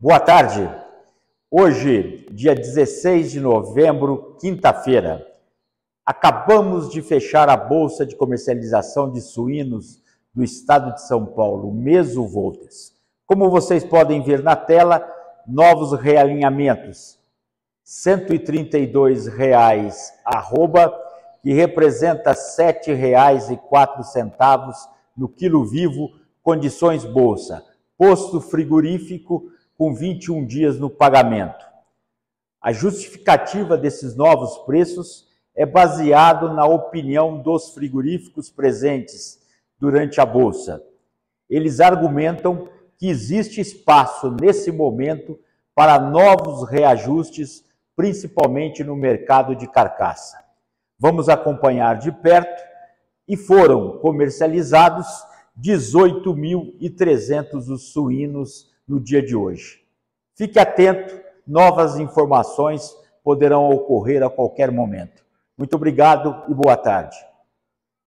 Boa tarde. Hoje, dia 16 de novembro, quinta-feira, acabamos de fechar a Bolsa de Comercialização de Suínos do Estado de São Paulo, Meso Voltas. Como vocês podem ver na tela, novos realinhamentos. 132 reais, arroba, que representa R$ 7,04 no quilo vivo, condições bolsa. Posto frigorífico com 21 dias no pagamento. A justificativa desses novos preços é baseado na opinião dos frigoríficos presentes durante a bolsa. Eles argumentam que existe espaço nesse momento para novos reajustes, principalmente no mercado de carcaça. Vamos acompanhar de perto e foram comercializados 18.300 os suínos no dia de hoje. Fique atento, novas informações poderão ocorrer a qualquer momento. Muito obrigado e boa tarde.